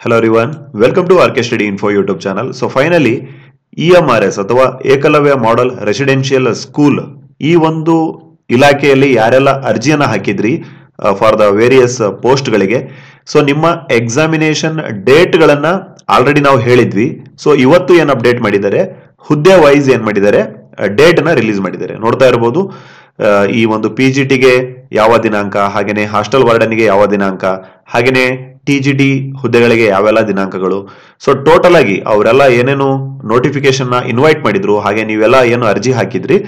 Hello everyone, welcome to RK Study Info YouTube E M R EMRS ಅಥವಾ Eklavya model residential school ಈ ಒಂದು ಇಲಾಖೆಯಲ್ಲಿ ಯಾರೆಲ್ಲ ಅರ್ಜಿಯನ್ನ ಹಾಕಿದ್ರಿ ಫಾರ್ ದ ವೇರಿಯಸ್ ಪೋಸ್ಟ್ಗಳಿಗೆ ಸೊ ನಿಮ್ಮ ಎಕ್ಸಾಮಿನೇಷನ್ ಡೇಟ್ಗಳನ್ನು ಆಲ್ರೆಡಿ ನಾವು ಹೇಳಿದ್ವಿ. ಸೊ ಇವತ್ತು ಏನು ಅಪ್ಡೇಟ್ ಮಾಡಿದ್ದಾರೆ? ಹುದ್ದೆ ವೈಸ್ ಏನು ಮಾಡಿದ್ದಾರೆ? ಡೇಟ್ನ ರಿಲೀಸ್ ಮಾಡಿದ್ದಾರೆ. ನೋಡ್ತಾ ಇರಬಹುದು ಈ ಒಂದು ಪಿ ಜಿ ಟಿಗೆ ಯಾವ ದಿನಾಂಕ ಹಾಗೆಯೇ ಹಾಸ್ಟೆಲ್ ವಾರ್ಡನ್ಗೆ ಯಾವ ದಿನಾಂಕ ಹಾಗೇನೆ ಟಿ ಹುದ್ದೆಗಳಿಗೆ ಯಾವೆಲ್ಲ ದಿನಾಂಕಗಳು? ಸೊ ಟೋಟಲ್ ಆಗಿ ಅವರೆಲ್ಲ ಏನೇನು ನೋಟಿಫಿಕೇಶನ್ ಇನ್ವೈಟ್ ಮಾಡಿದ್ರು, ಹಾಗೆ ನೀವೆಲ್ಲ ಏನು ಅರ್ಜಿ ಹಾಕಿದ್ರಿ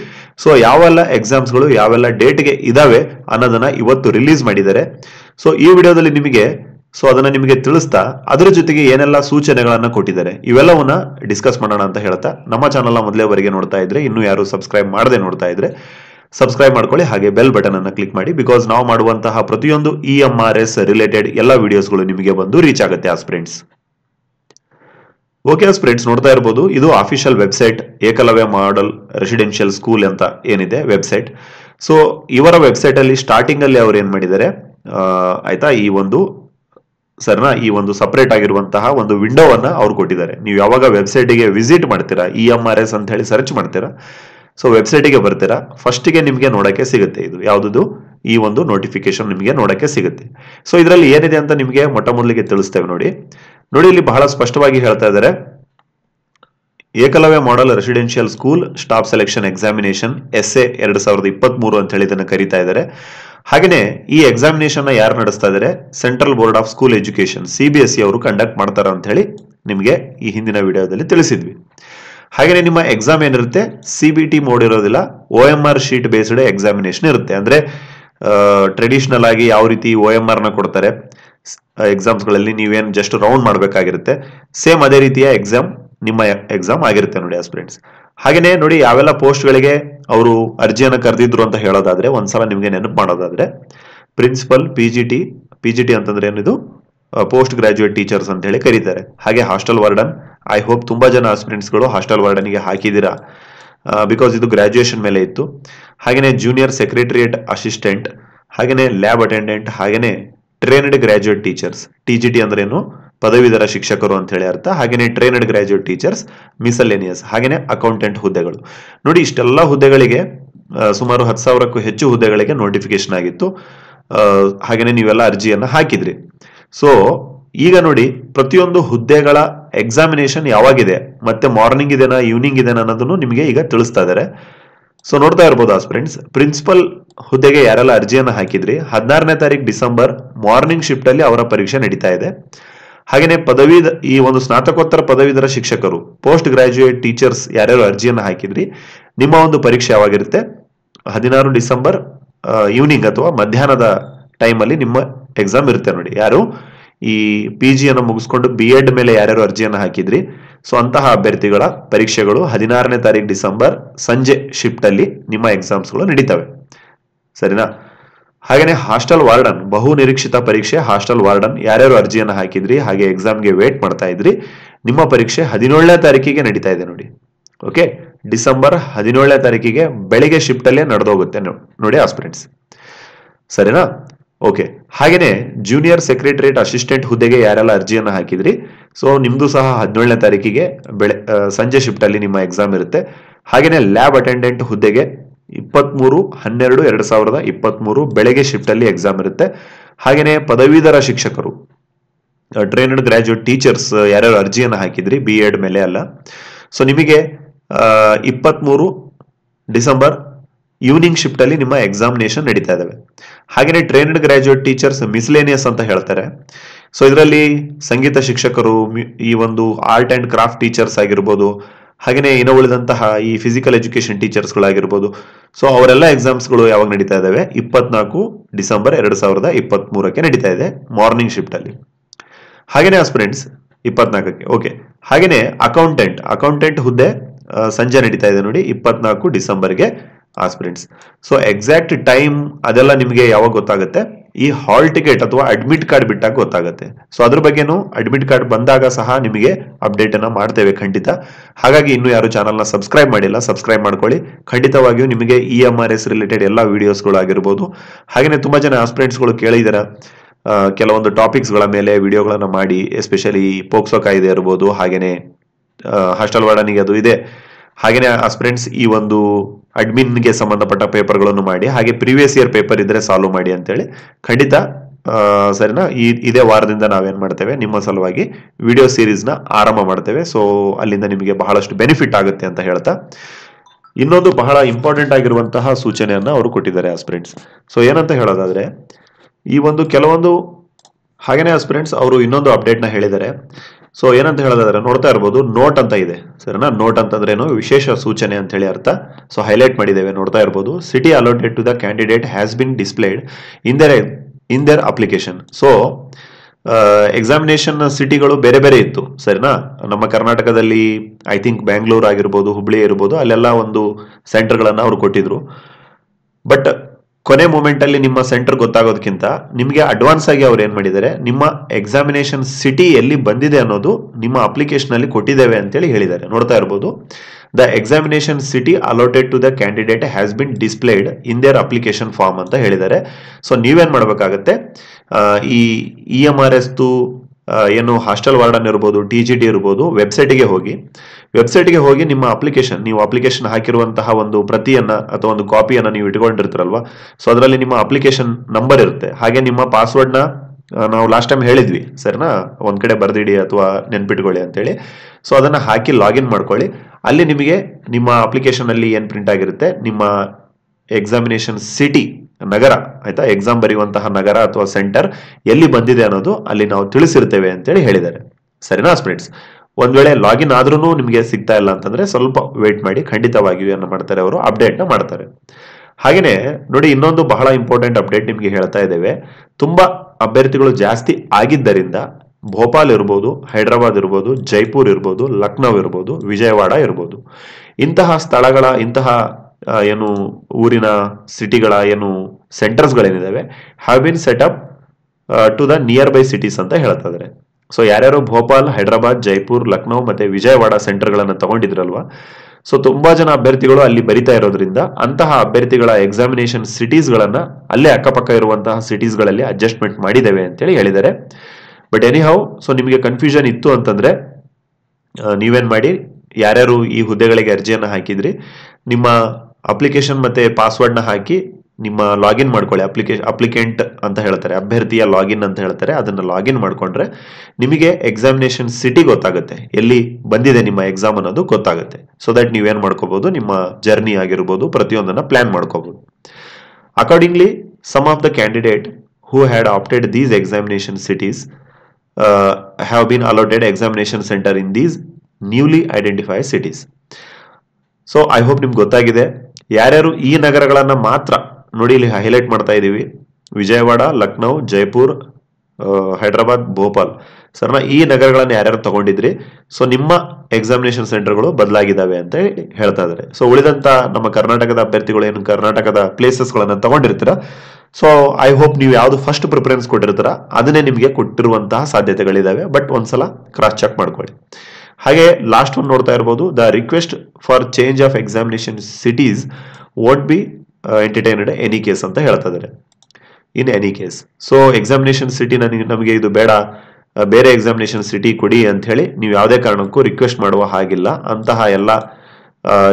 ಸೊ ಯಾವೆಲ್ಲ ಎಕ್ಸಾಮ್ಸ್ಗಳು ಯಾವೆಲ್ಲ ಡೇಟ್ಗೆ ಇದಾವೆ ಅನ್ನೋದನ್ನ ಇವತ್ತು ರಿಲೀಸ್ ಮಾಡಿದ್ದಾರೆ. ಸೊ ಈ ವಿಡಿಯೋದಲ್ಲಿ ನಿಮಗೆ ಸೊ ಅದನ್ನ ನಿಮಗೆ ತಿಳಿಸ್ತಾ, ಅದರ ಜೊತೆಗೆ ಏನೆಲ್ಲ ಸೂಚನೆಗಳನ್ನ ಕೊಟ್ಟಿದ್ದಾರೆ, ಇವೆಲ್ಲವನ್ನ ಡಿಸ್ಕಸ್ ಮಾಡೋಣ ಅಂತ ಹೇಳ್ತಾ, ನಮ್ಮ ಚಾನಲ್ ಮೊದಲೇವರೆಗೆ ನೋಡ್ತಾ ಇದ್ರೆ, ಇನ್ನು ಯಾರು ಸಬ್ಸ್ಕ್ರೈಬ್ ಮಾಡದೆ ನೋಡ್ತಾ ಇದ್ರೆ ಸಬ್ಸ್ಕ್ರೈಬ್ ಮಾಡ್ಕೊಳ್ಳಿ ಹಾಗೆ ಬೆಲ್ ಬಟನ್ ಅನ್ನು ಕ್ಲಿಕ್ ಮಾಡಿ ಬಿಕಾಸ್ ನಾವು ಮಾಡುವಂತಹ ಪ್ರತಿಯೊಂದು E M R S related ಎಲ್ಲ ವಿಡಿಯೋಸ್ಗಳು ನಿಮಗೆ ಬಂದು ರೀಚ್ ಆಗುತ್ತೆ ಆಸ್ಪ್ರೆಂಟ್ಸ್ ಓಕೆ ಫ್ರೆಂಡ್ಸ್ ನೋಡ್ತಾ ಇರಬಹುದು ಇದು official website Eklavya model residential school ಅಂತ ಏನಿದೆ ವೆಬ್ಸೈಟ್ ಸೊ ಇವರ ವೆಬ್ಸೈಟ್ ಅಲ್ಲಿ ಸ್ಟಾರ್ಟಿಂಗ್ ಅಲ್ಲಿ ಅವ್ರು ಏನ್ ಮಾಡಿದ್ದಾರೆ? ಆ, ಆಯ್ತಾ? ಈ ಒಂದು ಸರ್ನ ಈ ಒಂದು ಸಪರೇಟ್ ಆಗಿರುವಂತಹ ಒಂದು ವಿಂಡೋವನ್ನ ಅವ್ರು ಕೊಟ್ಟಿದ್ದಾರೆ. ನೀವು ಯಾವಾಗ ವೆಬ್ಸೈಟಿಗೆ ವಿಸಿಟ್ ಮಾಡ್ತೀರಾ ಇ ಎಂ ಆರ್ ಎಸ್ ಅಂತ ಹೇಳಿ ಸರ್ಚ್ ಮಾಡ್ತೀರಾ ಸೊ ವೆಬ್ಸೈಟಿಗೆ ಬರ್ತೀರಾ? ಫಸ್ಟಿಗೆ ನಿಮಗೆ ನೋಡೋಕ್ಕೆ ಸಿಗುತ್ತೆ ಇದು. ಯಾವುದು ಈ ಒಂದು ನೋಟಿಫಿಕೇಶನ್ ನಿಮಗೆ ನೋಡೋಕ್ಕೆ ಸಿಗುತ್ತೆ. ಸೊ ಇದರಲ್ಲಿ ಏನಿದೆ ಅಂತ ನಿಮಗೆ ಮೊಟ್ಟ ಮೊದಲಿಗೆ ತಿಳಿಸ್ತೇವೆ ನೋಡಿ. ನೋಡಿ, ಇಲ್ಲಿ ಬಹಳ ಸ್ಪಷ್ಟವಾಗಿ ಹೇಳ್ತಾ ಇದ್ದಾರೆ. Eklavya model residential school staff selection examination S A ಎರಡು ಸಾವಿರದ ಇಪ್ಪತ್ತ್ ಮೂರು ಅಂತ ಹೇಳಿ ಇದನ್ನು ಕರೀತಾ ಇದ್ದಾರೆ. ಹಾಗೆಯೇ ಈ ಎಕ್ಸಾಮಿನೇಷನ್ನ ಯಾರು ನಡೆಸ್ತಾ ಇದ್ದಾರೆ? Central board of school education C B S C ಅವರು ಕಂಡಕ್ಟ್ ಮಾಡ್ತಾರೆ ಅಂತ ಹೇಳಿ ನಿಮಗೆ ಈ ಹಿಂದಿನ ವಿಡಿಯೋದಲ್ಲಿ ತಿಳಿಸಿದ್ವಿ. ಹಾಗೇನೆ ನಿಮ್ಮ ಎಕ್ಸಾಮ್ ಏನಿರುತ್ತೆ? ಸಿ ಬಿ ಟಿ ಮೋಡ್ ಇರೋದಿಲ್ಲ. O M R sheet based examination ಇರುತ್ತೆ. ಅಂದರೆ ಟ್ರೆಡಿಷನಲ್ ಆಗಿ ಯಾವ ರೀತಿ ಒ ಎಂ ಆರ್ನ ಕೊಡ್ತಾರೆ ಎಕ್ಸಾಮ್ಸ್ಗಳಲ್ಲಿ ನೀವೇನು ಜಸ್ಟ್ ರೌಂಡ್ ಮಾಡಬೇಕಾಗಿರುತ್ತೆ. ಸೇಮ್ ಅದೇ ರೀತಿಯ ಎಕ್ಸಾಮ್ ನಿಮ್ಮ ಎಕ್ಸಾಮ್ ಆಗಿರುತ್ತೆ ನೋಡಿ ಆಸ್ಪಿರೆಂಟ್ಸ್ ಹಾಗೆಯೇ ನೋಡಿ ಯಾವೆಲ್ಲ ಪೋಸ್ಟ್ಗಳಿಗೆ ಗಳಿಗೆ ಅವರು ಅರ್ಜಿಯನ್ನು ಕರೆದಿದ್ರು ಅಂತ ಹೇಳೋದಾದ್ರೆ, ಒಂದ್ಸಲ ನಿಮಗೆ ನೆನಪು ಮಾಡೋದಾದ್ರೆ principal P G T P G T ಅಂತಂದ್ರೆ ಏನಿದು? ಪೋಸ್ಟ್ ಗ್ರಾಜುಯೇಟ್ ಟೀಚರ್ಸ್ ಅಂತ ಹೇಳಿ ಕರೀತಾರೆ. ಹಾಗೆ ಹಾಸ್ಟೆಲ್ ವಾರ್ಡನ್ ಐ ಹೋಪ್ ತುಂಬಾ ಜನ ಆಸ್ಪಿರೆಂಟ್ಸ್ಗಳು ಹಾಸ್ಟೆಲ್ ವಾರ್ಡನ್ಗೆ ಹಾಕಿದ್ದೀರಾ. ಬಿಕಾಸ್ ಇದು ಗ್ರಾಜುಯೇಷನ್ ಮೇಲೆ ಇತ್ತು. ಹಾಗೇನೆ ಜೂನಿಯರ್ ಸೆಕ್ರೆಟರಿಯೇಟ್ ಅಸಿಸ್ಟೆಂಟ್ ಹಾಗೇನೆ ಲ್ಯಾಬ್ ಅಟೆಂಡೆಂಟ್ ಹಾಗೇನೆ trained graduate teachers T G T ಅಂದ್ರೆ ಏನು ಪದವೀಧರ ಶಿಕ್ಷಕರು ಅಂತ ಹೇಳಿ ಅರ್ಥ. ಹಾಗೇನೆ ಟ್ರೈನ್ಡ್ ಗ್ರಾಜುಯೇಟ್ ಟೀಚರ್ಸ್ ಮಿಸಲೇನಿಯಸ್ ಹಾಗೇನೆ ಅಕೌಂಟೆಂಟ್ ಹುದ್ದೆಗಳು. ನೋಡಿ, ಇಷ್ಟೆಲ್ಲ ಹುದ್ದೆಗಳಿಗೆ ಸುಮಾರು ಹತ್ತು ಸಾವಿರಕ್ಕೂ ಹೆಚ್ಚು ಹುದ್ದೆಗಳಿಗೆ ನೋಟಿಫಿಕೇಶನ್ ಆಗಿತ್ತು. ಹಾಗೆಯೇ ನೀವೆಲ್ಲ ಅರ್ಜಿಯನ್ನು ಹಾಕಿದ್ರಿ. ಸೊ ಈಗ ನೋಡಿ, ಪ್ರತಿಯೊಂದು ಹುದ್ದೆಗಳ ಎಕ್ಸಾಮಿನೇಷನ್ ಯಾವಾಗಿದೆ? ಮತ್ತೆ ಮಾರ್ನಿಂಗ್ ಇದೆನಾ ಈವ್ನಿಂಗ್ ಇದೆನಾ ಅನ್ನೋದನ್ನು ನಿಮಗೆ ಈಗ ತಿಳಿಸ್ತಾ ಇದ್ದಾರೆ ಸೊ ನೋಡ್ತಾ ಇರ್ಬೋದು ಫ್ರೆಂಡ್ಸ್ ಪ್ರಿನ್ಸಿಪಲ್ ಹುದ್ದೆಗೆ ಯಾರೆಲ್ಲ ಅರ್ಜಿಯನ್ನು ಹಾಕಿದ್ರಿ? ಹದಿನಾರನೇ ತಾರೀಕು ಡಿಸೆಂಬರ್ ಮಾರ್ನಿಂಗ್ ಶಿಫ್ಟ್ ಅಲ್ಲಿ ಅವರ ಪರೀಕ್ಷೆ ನಡೀತಾ ಇದೆ. ಹಾಗೇನೆ ಪದವಿ ಈ ಒಂದು ಸ್ನಾತಕೋತ್ತರ ಪದವೀಧರ ಶಿಕ್ಷಕರು ಪೋಸ್ಟ್ ಗ್ರಾಜ್ಯುಯೇಟ್ ಟೀಚರ್ಸ್ ಯಾರ್ಯಾರು ಅರ್ಜಿಯನ್ನು ಹಾಕಿದ್ರಿ? ನಿಮ್ಮ ಒಂದು ಪರೀಕ್ಷೆ ಯಾವಾಗಿರುತ್ತೆ? ಹದಿನಾರು ಡಿಸೆಂಬರ್ ಈವ್ನಿಂಗ್ ಅಥವಾ ಮಧ್ಯಾಹ್ನದ ಟೈಮ್ ಅಲ್ಲಿ ನಿಮ್ಮ ಎಕ್ಸಾಮ್ ಇರುತ್ತೆ ನೋಡಿ. ಯಾರು? ಈ ಪಿ ಜಿಯನ್ನು ಮುಗಿಸ್ಕೊಂಡು ಬಿ ಎಡ್ ಮೇಲೆ ಯಾರ್ಯಾರು ಅರ್ಜಿಯನ್ನು ಹಾಕಿದ್ರಿ? ಸೊ ಅಂತಹ ಅಭ್ಯರ್ಥಿಗಳ ಪರೀಕ್ಷೆಗಳು ಹದಿನಾರನೇ ತಾರೀಕು ಡಿಸೆಂಬರ್ ಸಂಜೆ ಶಿಫ್ಟ್ ಅಲ್ಲಿ ನಿಮ್ಮ ಎಕ್ಸಾಮ್ಸ್ಗಳು ನಡೀತವೆ. ಸರಿನಾ? ಹಾಗೆಯೇ ಹಾಸ್ಟೆಲ್ ವಾರ್ಡನ್ ಬಹು ನಿರೀಕ್ಷಿತ ಪರೀಕ್ಷೆ ಹಾಸ್ಟೆಲ್ ವಾರ್ಡನ್ ಯಾರ್ಯಾರು ಅರ್ಜಿಯನ್ನು ಹಾಕಿದ್ರಿ, ಹಾಗೆ ಎಕ್ಸಾಮ್ಗೆ ವೇಟ್ ಮಾಡ್ತಾ ಇದ್ರಿ, ನಿಮ್ಮ ಪರೀಕ್ಷೆ ಹದಿನೇಳನೇ ತಾರೀಕಿಗೆ ನಡೀತಾ ಇದೆ ನೋಡಿ. ಓಕೆ ಡಿಸೆಂಬರ್ ಹದಿನೇಳನೇ ತಾರೀಕಿಗೆ ಬೆಳಿಗ್ಗೆ ಶಿಫ್ಟ್ ಅಲ್ಲೇ ನಡೆದೋಗುತ್ತೆ ನೋಡಿ ಆಸ್ಪಿರೆಂಟ್ಸ್ ಸರಿನಾ? ಓಕೆ ಹಾಗೇನೆ ಜೂನಿಯರ್ ಸೆಕ್ರೆಟರಿಯೇಟ್ ಅಸಿಸ್ಟೆಂಟ್ ಹುದ್ದೆಗೆ ಯಾರೆಲ್ಲ ಅರ್ಜಿಯನ್ನು ಹಾಕಿದ್ರಿ? ಸೊ ನಿಮ್ದು ಸಹ ಹದಿನೇಳನೇ ತಾರೀಕಿಗೆ ಬೆಳೆ ಸಂಜೆ ಶಿಫ್ಟ್ ಅಲ್ಲಿ ನಿಮ್ಮ ಎಕ್ಸಾಮ್ ಇರುತ್ತೆ. ಹಾಗೇನೆ ಲ್ಯಾಬ್ ಅಟೆಂಡೆಂಟ್ ಹುದ್ದೆಗೆ ಇಪ್ಪತ್ಮೂರು, ಹನ್ನೆರಡು, ಎರಡ್ ಸಾವಿರದ ಇಪ್ಪತ್ಮೂರು ಬೆಳಗ್ಗೆ ಶಿಫ್ಟ್ ಅಲ್ಲಿ ಎಕ್ಸಾಮ್ ಇರುತ್ತೆ. ಹಾಗೆಯೇ ಪದವೀಧರ ಶಿಕ್ಷಕರು ಟ್ರೈನಡ್ ಗ್ರಾಜುಯೇಟ್ ಟೀಚರ್ಸ್ ಯಾರ್ಯಾರು ಅರ್ಜಿಯನ್ನು ಹಾಕಿದ್ರಿ? ಬಿ ಎಡ್ ಮೇಲೆ ಅಲ್ಲ. ಸೊ ನಿಮಗೆ ಇಪ್ಪತ್ಮೂರು ಡಿಸೆಂಬರ್ ಈವ್ನಿಂಗ್ ಶಿಫ್ಟ್ ಅಲ್ಲಿ ನಿಮ್ಮ ಎಕ್ಸಾಮಿನೇಷನ್ ನಡೀತಾ ಇದಾವೆ. ಹಾಗೆಯೇ ಟ್ರೈನ್ಡ್ ಗ್ರಾಜುಯೇಟ್ ಟೀಚರ್ಸ್ ಮಿಸ್ಲೇನಿಯಸ್ ಅಂತ ಹೇಳ್ತಾರೆ. ಸೊ ಇದರಲ್ಲಿ ಸಂಗೀತ ಶಿಕ್ಷಕರು ಈ ಒಂದು ಆರ್ಟ್ ಅಂಡ್ ಕ್ರಾಫ್ಟ್ ಟೀಚರ್ಸ್ ಆಗಿರ್ಬೋದು ಹಾಗೆಯೇ ಇನ್ನು ಉಳಿದಂತಹ ಈ ಫಿಸಿಕಲ್ ಎಜುಕೇಶನ್ ಟೀಚರ್ಸ್ಗಳಾಗಿರ್ಬೋದು ಸೊ ಅವರೆಲ್ಲ ಎಕ್ಸಾಮ್ಸ್ಗಳು ಯಾವಾಗ ನಡೀತಾ ಇದ್ದಾವೆ ಇಪ್ಪತ್ನಾಲ್ಕು ಡಿಸೆಂಬರ್ ಎರಡು ಸಾವಿರದ ಇಪ್ಪತ್ತ್ ಮೂರಕ್ಕೆ ನಡೀತಾ ಇದೆ ಮಾರ್ನಿಂಗ್ ಶಿಫ್ಟ್ ಅಲ್ಲಿ. ಹಾಗೇನೆ ಆಸ್ಪಿರೆಂಟ್ಸ್ ಇಪ್ಪತ್ನಾಲ್ಕಕ್ಕೆ ಓಕೆ ಹಾಗೆಯೇ ಅಕೌಂಟೆಂಟ್ ಅಕೌಂಟೆಂಟ್ ಹುದ್ದೆ ಸಂಜೆ ನಡೀತಾ ಇದೆ ನೋಡಿ, ಇಪ್ಪತ್ನಾಲ್ಕು ಡಿಸೆಂಬರ್ಗೆ ಆಸ್ಪಿರೆಂಟ್ಸ್ ಸೊ ಎಕ್ಸಾಕ್ಟ್ ಟೈಮ್ ಅದೆಲ್ಲ ನಿಮಗೆ ಯಾವಾಗ ಗೊತ್ತಾಗುತ್ತೆ? ಈ ಹಾಲ್ ಟಿಕೆಟ್ ಅಥವಾ ಅಡ್ಮಿಟ್ ಕಾರ್ಡ್ ಬಿಟ್ಟಾಗ ಗೊತ್ತಾಗುತ್ತೆ. ಸೊ ಅದ್ರ ಬಗ್ಗೆನೂ ಅಡ್ಮಿಟ್ ಕಾರ್ಡ್ ಬಂದಾಗ ಸಹ ನಿಮಗೆ ಅಪ್ಡೇಟ್ ಅನ್ನ ಮಾಡ್ತೇವೆ ಖಂಡಿತ. ಹಾಗಾಗಿ ಇನ್ನು ಯಾರು ಚಾನಲ್ನ ಸಬ್ಸ್ಕ್ರೈಬ್ ಮಾಡಿಲ್ಲ ಸಬ್ಸ್ಕ್ರೈಬ್ ಮಾಡ್ಕೊಳ್ಳಿ. ಖಂಡಿತವಾಗಿಯೂ ನಿಮಗೆ E M R S related ಎಲ್ಲ ವಿಡಿಯೋಸ್ಗಳು ಆಗಿರ್ಬೋದು ಹಾಗೆಯೇ ತುಂಬಾ ಜನ ಆಸ್ಪಿರೆಂಟ್ಸ್ಗಳು ಕೇಳಿದಾರೆ. ಕೆಲವೊಂದು ಟಾಪಿಕ್ಸ್ಗಳ ಮೇಲೆ ವಿಡಿಯೋಗಳನ್ನು ಮಾಡಿ ಎಸ್ಪೆಷಲಿ ಪೋಕ್ಸೋ ಕಾಯ್ದೆ ಇರ್ಬೋದು, ಹಾಗೇನೆ ಹಾಸ್ಟೆಲ್ ವಾರ್ಡನಿಗೆ ಅದು ಇದೆ. ಹಾಗೇನೆ ಆಸ್ಪಿರೆಂಟ್ಸ್ ಈ ಒಂದು ಅಡ್ಮಿನ್ಗೆ ಸಂಬಂಧಪಟ್ಟ ಪೇಪರ್ಗಳನ್ನು ಮಾಡಿ, ಹಾಗೆ ಪ್ರೀವಿಯಸ್ ಇಯರ್ ಪೇಪರ್ ಇದ್ರೆ ಸಾಲ್ವ್ ಮಾಡಿ ಅಂತೇಳಿ ಖಂಡಿತ ಸರಿನಾ? ಈ, ಇದೇ ವಾರದಿಂದ ನಾವೇನು ಮಾಡ್ತೇವೆ? ನಿಮ್ಮ ಸಲುವಾಗಿ ವಿಡಿಯೋ ನ ಆರಂಭ ಮಾಡ್ತೇವೆ. ಸೊ ಅಲ್ಲಿಂದ ನಿಮಗೆ ಬಹಳಷ್ಟು ಬೆನಿಫಿಟ್ ಆಗುತ್ತೆ ಅಂತ ಹೇಳ್ತಾ. ಇನ್ನೊಂದು ಬಹಳ ಇಂಪಾರ್ಟೆಂಟ್ ಆಗಿರುವಂತಹ ಸೂಚನೆಯನ್ನ ಅವರು ಕೊಟ್ಟಿದ್ದಾರೆ ಆಸ್ಪಿರೆಂಟ್ಸ್ ಸೊ ಏನಂತ ಹೇಳೋದಾದ್ರೆ, ಈ ಒಂದು ಕೆಲವೊಂದು ಹಾಗೆಯೇ ಆಸ್ಪಿರೆಂಟ್ಸ್ ಅವರು ಇನ್ನೊಂದು ಅಪ್ಡೇಟ್ನ ಹೇಳಿದ್ದಾರೆ. ಸೊ ಏನಂತ ಹೇಳೋದಾದ್ರೆ ನೋಡ್ತಾ ಇರ್ಬೋದು ನೋಟ್ ಅಂತ ಇದೆ. ಸರಿನಾ? ನೋಟ್ ಅಂತಂದ್ರೆ ಏನು ವಿಶೇಷ ಸೂಚನೆ ಅಂತ ಹೇಳಿ ಅರ್ಥ. ಸೊ ಹೈಲೈಟ್ ಮಾಡಿದ್ದೇವೆ, ನೋಡ್ತಾ ಇರ್ಬೋದು. City allotted to the candidate has been displayed in their in their application so examination ಸಿಟಿಗಳು ಬೇರೆ ಬೇರೆ ಇತ್ತು. ಸರಿನಾ? ನಮ್ಮ ಕರ್ನಾಟಕದಲ್ಲಿ ಐ ಥಿಂಕ್ ಬ್ಯಾಂಗ್ಳೂರ್ ಆಗಿರ್ಬೋದು ಹುಬ್ಳಿ ಇರ್ಬೋದು, ಅಲ್ಲೆಲ್ಲ ಒಂದು ಸೆಂಟರ್ಗಳನ್ನು ಅವರು ಕೊಟ್ಟಿದ್ರು. ಬಟ್ ಕೊನೆ ಮೂಮೆಂಟಲ್ಲಿ ನಿಮ್ಮ ಸೆಂಟರ್ ಗೊತ್ತಾಗೋದಕ್ಕಿಂತ ನಿಮಗೆ ಅಡ್ವಾನ್ಸ್ ಆಗಿ ಅವ್ರು ಏನು ಮಾಡಿದ್ದಾರೆ, ನಿಮ್ಮ ಎಕ್ಸಾಮಿನೇಷನ್ ಸಿಟಿ ಎಲ್ಲಿ ಬಂದಿದೆ ಅನ್ನೋದು ನಿಮ್ಮ ಅಪ್ಲಿಕೇಶನ್ ಅಲ್ಲಿ ಕೊಟ್ಟಿದ್ದೇವೆ ಅಂತೇಳಿ ಹೇಳಿದ್ದಾರೆ. ನೋಡ್ತಾ ಇರ್ಬೋದು the examination city allotted to the candidate has been displayed in their application form ಅಂತ ಹೇಳಿದ್ದಾರೆ. ಸೊ ನೀವೇನು ಮಾಡಬೇಕಾಗತ್ತೆ? ಈ ಇ ಎಂ ಆರ್ ಎಸ್ ಏನು ಹಾಸ್ಟೆಲ್ ವಾರ್ಡನ್ ಇರ್ಬೋದು ಟಿ ಜಿ ಟಿ ಇರ್ಬೋದು ವೆಬ್ಸೈಟ್ಗೆ ಹೋಗಿ. ವೆಬ್ಸೈಟ್ಗೆ ಹೋಗಿ ನಿಮ್ಮ ಅಪ್ಲಿಕೇಶನ್ ನೀವು ಅಪ್ಲಿಕೇಶನ್ ಹಾಕಿರುವಂತಹ ಒಂದು ಪ್ರತಿಯನ್ನ ಅಥವಾ ಒಂದು ಕಾಪಿಯನ್ನ ನೀವು ಇಟ್ಕೊಂಡಿರ್ತೀರಲ್ವ? ಸೊ ಅದರಲ್ಲಿ ನಿಮ್ಮ ಅಪ್ಲಿಕೇಶನ್ ನಂಬರ್ ಇರುತ್ತೆ. ಹಾಗೆ ನಿಮ್ಮ ಪಾಸ್ವರ್ಡ್ನ ನಾವು ಲಾಸ್ಟ್ ಟೈಮ್ ಹೇಳಿದ್ವಿ. ಸರಿನಾ? ಒಂದ್ ಕಡೆ ಬರ್ದಿಡಿ ಅಥವಾ ನೆನ್ಪಿಟ್ಕೊಳ್ಳಿ ಅಂತೇಳಿ. ಸೊ ಅದನ್ನ ಹಾಕಿ ಲಾಗಿನ್ ಮಾಡ್ಕೊಳ್ಳಿ. ಅಲ್ಲಿ ನಿಮಗೆ ನಿಮ್ಮ ಅಪ್ಲಿಕೇಶನ್ ಅಲ್ಲಿ ಏನ್ ಪ್ರಿಂಟ್ ಆಗಿರುತ್ತೆ? ನಿಮ್ಮ ಎಕ್ಸಾಮಿನೇಷನ್ ಸಿಟಿ ನಗರ, ಆಯ್ತಾ? ಎಕ್ಸಾಮ್ ಬರೆಯುವಂತಹ ನಗರ ಅಥವಾ ಸೆಂಟರ್ ಎಲ್ಲಿ ಬಂದಿದೆ ಅನ್ನೋದು ಅಲ್ಲಿ ನಾವು ತಿಳಿಸಿರ್ತೇವೆ ಅಂತೇಳಿ ಹೇಳಿದ್ದಾರೆ. ಸರಿನಾ ಸ್ಪ್ರೆಂಡ್ಸ್ ಒಂದ್ ವೇಳೆ ಲಾಗಿನ್ ಆದ್ರೂ ನಿಮಗೆ ಸಿಗ್ತಾ ಇಲ್ಲ ಅಂತಂದ್ರೆ ಸ್ವಲ್ಪ ವೇಟ್ ಮಾಡಿ, ಖಂಡಿತವಾಗಿಯೂ ಏನು ಮಾಡ್ತಾರೆ ಅವರು ಅಪ್ಡೇಟ್ನ ಮಾಡ್ತಾರೆ. ಹಾಗೇನೆ, ನೋಡಿ, ಇನ್ನೊಂದು ಬಹಳ ಇಂಪಾರ್ಟೆಂಟ್ ಅಪ್ಡೇಟ್ ನಿಮಗೆ ಹೇಳ್ತಾ ಇದ್ದೇವೆ. ತುಂಬಾ ಅಭ್ಯರ್ಥಿಗಳು ಜಾಸ್ತಿ ಆಗಿದ್ದರಿಂದ ಭೋಪಾಲ್ ಇರ್ಬೋದು, ಹೈದರಾಬಾದ್ ಇರ್ಬೋದು, ಜೈಪುರ್ ಇರ್ಬೋದು, ಲಕ್ನೋ ಇರ್ಬೋದು, ವಿಜಯವಾಡ ಇರ್ಬೋದು. ಇಂತಹ ಸ್ಥಳಗಳ, ಇಂತಹ ಏನು ಊರಿನ ಸಿಟಿಗಳ ಏನು ಸೆಂಟರ್ಸ್ಗಳೇನಿದಾವೆ have been set up to the nearby cities ಅಂತ ಹೇಳ್ತಾ ಇದ್ದಾರೆ ಸೊ ಯಾರ್ಯಾರು ಭೋಪಾಲ್, ಹೈದರಾಬಾದ್, ಜೈಪುರ್, ಲಕ್ನೋ ಮತ್ತೆ ವಿಜಯವಾಡ ಸೆಂಟರ್ಗಳನ್ನು ತಗೊಂಡಿದ್ರಲ್ವಾ? ಸೊ ತುಂಬಾ ಜನ ಅಭ್ಯರ್ಥಿಗಳು ಅಲ್ಲಿ ಬರಿತಾ ಇರೋದ್ರಿಂದ ಅಂತಹ ಅಭ್ಯರ್ಥಿಗಳ ಎಕ್ಸಾಮಿನೇಷನ್ ಸಿಟೀಸ್ಗಳನ್ನ ಅಲ್ಲೇ ಅಕ್ಕಪಕ್ಕ ಇರುವಂತಹ ಸಿಟೀಸ್ಗಳಲ್ಲಿ ಅಡ್ಜಸ್ಟ್ಮೆಂಟ್ ಮಾಡಿದ್ದೇವೆ ಅಂತೇಳಿ ಹೇಳಿದ್ದಾರೆ. ಬಟ್ ಎನಿ ಹೌ ಸೊ ನಿಮಗೆ ಕನ್ಫ್ಯೂಷನ್ ಇತ್ತು ಅಂತಂದ್ರೆ ನೀವೇನ್ ಮಾಡಿ, ಯಾರ್ಯಾರು ಈ ಹುದ್ದೆಗಳಿಗೆ ಅರ್ಜಿಯನ್ನು ಹಾಕಿದ್ರಿ, ನಿಮ್ಮ ಅಪ್ಲಿಕೇಶನ್ ಮತ್ತೆ ಪಾಸ್ವರ್ಡ್ನ ಹಾಕಿ ನಿಮ್ಮ ಲಾಗಿನ್ ಮಾಡ್ಕೊಳ್ಳಿ. ಅಪ್ಲಿಕೇಶನ್ ಅಪ್ಲಿಕೆಂಟ್ ಅಂತ ಹೇಳ್ತಾರೆ. ಅಭ್ಯರ್ಥಿಯ ಲಾಗಿನ್ ಅಂತ ಹೇಳ್ತಾರೆ. ಅದನ್ನ ಲಾಗಿನ್ ಮಾಡ್ಕೊಂಡ್ರೆ ನಿಮಗೆ ಎಕ್ಸಾಮಿನೇಷನ್ ಸಿಟಿ ಗೊತ್ತಾಗುತ್ತೆ. ಎಲ್ಲಿ ಬಂದಿದೆ ನಿಮ್ಮ ಎಕ್ಸಾಮ್ ಅನ್ನೋದು ಗೊತ್ತಾಗುತ್ತೆ. ಸೊ ದಟ್ ನೀವೇನು ಮಾಡ್ಕೋಬಹುದು ನಿಮ್ಮ ಜರ್ನಿ ಆಗಿರ್ಬೋದು, ಪ್ರತಿಯೊಂದನ್ನ ಪ್ಲಾನ್ ಮಾಡ್ಕೋಬಹುದು accordingly some of the candidate who had opted these examination cities have been allotted examination centre in these newly identify cities so I hope ನಿಮ್ಗೆ ಗೊತ್ತಾಗಿದೆ. ಯಾರ್ಯಾರು ಈ ನಗರಗಳನ್ನ ಮಾತ್ರ ನೋಡಿ ಇಲ್ಲಿ ಹೈಲೈಟ್ ಮಾಡ್ತಾ ಇದ್ದೀವಿ ವಿಜಯವಾಡ, ಲಕ್ನೋ, ಜೈಪುರ್ ಹೈದರಾಬಾದ್, ಭೋಪಾಲ್. ಸರ್ನ ಈ ನಗರಗಳನ್ನ ಯಾರ್ಯಾರು ತಗೊಂಡಿದ್ರಿ? ಸೊ ನಿಮ್ಮ ಎಕ್ಸಾಮಿನೇಷನ್ ಸೆಂಟರ್ಗಳು ಬದಲಾಗಿದ್ದಾವೆ ಅಂತ ಹೇಳಿ ಹೇಳ್ತಾ ಇದ್ದಾರೆ. ಸೊ ಉಳಿದಂತ ನಮ್ಮ ಕರ್ನಾಟಕದ ಅಭ್ಯರ್ಥಿಗಳು ಏನು ಕರ್ನಾಟಕದ ಪ್ಲೇಸಸ್ ಗಳನ್ನ ತಗೊಂಡಿರ್ತೀರ? ಸೊ ಐ ಹೋಪ್ ನೀವು ಯಾವ್ದು ಫಸ್ಟ್ ಪ್ರಿಫರೆನ್ಸ್ ಕೊಟ್ಟಿರ್ತೀರ, ಅದನ್ನೇ ನಿಮಗೆ ಕೊಟ್ಟಿರುವಂತಹ ಸಾಧ್ಯತೆಗಳಿದಾವೆ. ಬಟ್ ಒಂದ್ಸಲ ಕ್ರಾಸ್ ಚೆಕ್ ಮಾಡ್ಕೊಳ್ಳಿ. ಹಾಗೆ ಲಾಸ್ಟ್ ಒನ್ ನೋಡ್ತಾ ಇರ್ಬೋದು the request for change of examination cities what be entertained any case ಅಂತ ಹೇಳ್ತಾ ಇದ್ದಾರೆ. In any case so examination city ನನಗೆ ನಮಗೆ ಇದು ಬೇಡ. ಬೇರೆ ಎಕ್ಸಾಮಿನೇಷನ್ ಸಿಟಿ ಕೊಡಿ ಅಂತ ಹೇಳಿ ನೀವು ಯಾವುದೇ ಕಾರಣಕ್ಕೂ ರಿಕ್ವೆಸ್ಟ್ ಮಾಡುವ ಹಾಗಿಲ್ಲ. ಅಂತಹ ಎಲ್ಲ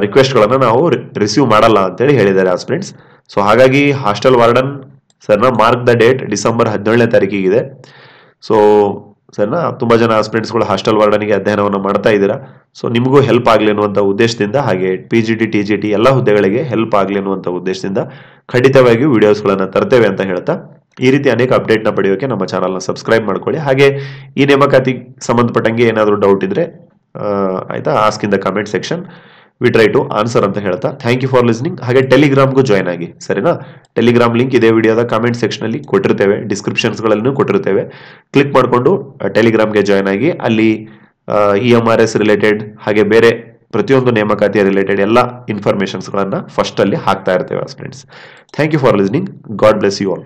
ರಿಕ್ವೆಸ್ಟ್ಗಳನ್ನು ನಾವು ರಿಸೀವ್ ಮಾಡಲ್ಲ ಅಂತೇಳಿ ಹೇಳಿದ್ದಾರೆ ಆಸ್ಪಿರೆಂಟ್ಸ್ ಸೊ ಹಾಗಾಗಿ ಹಾಸ್ಟೆಲ್ ವಾರ್ಡನ್ ಸರ್ನ ಮಾರ್ಕ್ ದ ಡೇಟ್ ಡಿಸೆಂಬರ್ ಹದಿನೇಳನೇ ತಾರೀಕಿಗಿದೆ. ಸೊ ಸರ್ನ? ತುಂಬಾ ಜನ ಸ್ಟೂಡೆಂಟ್ಸ್ಗಳು ಹಾಸ್ಟೆಲ್ ವಾರ್ಡನಿಗೆ ಅಧ್ಯಯನವನ್ನು ಮಾಡ್ತಾ ಇದ್ದೀರಾ. ಸೊ ನಿಮಗೂ ಹೆಲ್ಪ್ ಆಗಲಿ ಅನ್ನುವಂಥ ಉದ್ದೇಶದಿಂದ ಹಾಗೆ P G T T G T ಎಲ್ಲ ಹುದ್ದೆಗಳಿಗೆ ಹೆಲ್ಪ್ ಆಗಲಿ ಅನ್ನುವಂಥ ಉದ್ದೇಶದಿಂದ ಖಂಡಿತವಾಗಿಯೂ ವೀಡಿಯೋಸ್ಗಳನ್ನು ತರ್ತೇವೆ ಅಂತ ಹೇಳ್ತಾ, ಈ ರೀತಿ ಅನೇಕ ಅಪ್ಡೇಟ್ನ ಪಡೆಯೋಕೆ ನಮ್ಮ ಚಾನಲ್ನ ಸಬ್ಸ್ಕ್ರೈಬ್ ಮಾಡ್ಕೊಳ್ಳಿ. ಹಾಗೆ ಈ ನೇಮಕಾತಿಗೆ ಸಂಬಂಧಪಟ್ಟಂಗೆ ಏನಾದರೂ ಡೌಟ್ ಇದ್ದರೆ ಆಯಿತಾ? Ask in the comment section we try to answer ಅಂತ ಹೇಳ್ತಾ. ಥ್ಯಾಂಕ್ ಯು ಫಾರ್ ಲಿಸ್ನಿಂಗ್ ಹಾಗೆ ಟೆಲಿಗ್ರಾಮ್ಗೂ ಜಾಯ್ನ್ ಆಗಿ. ಸರಿನಾ? ಟೆಲಿಗ್ರಾಮ್ ಲಿಂಕ್ ಇದೇ ವಿಡಿಯೋದ ಕಾಮೆಂಟ್ ಸೆಕ್ಷನ್ ಅಲ್ಲಿ ಕೊಟ್ಟಿರ್ತೇವೆ. ಡಿಸ್ಕ್ರಿಪ್ಷನ್ಸ್ಗಳಲ್ಲೂ ಕೊಟ್ಟಿರ್ತೇವೆ. ಕ್ಲಿಕ್ ಮಾಡಿಕೊಂಡು ಟೆಲಿಗ್ರಾಮ್ಗೆ ಜಾಯ್ನ್ ಆಗಿ. ಅಲ್ಲಿ E M R S related ಹಾಗೆ ಬೇರೆ ಪ್ರತಿಯೊಂದು ನೇಮಕಾತಿಯ ರಿಲೇಟೆಡ್ ಎಲ್ಲ ಇನ್ಫಾರ್ಮೇಷನ್ಸ್ಗಳನ್ನು ಫಸ್ಟ್ ಅಲ್ಲಿ ಹಾಕ್ತಾ ಇರ್ತೇವೆ friends thank you for listening God bless you all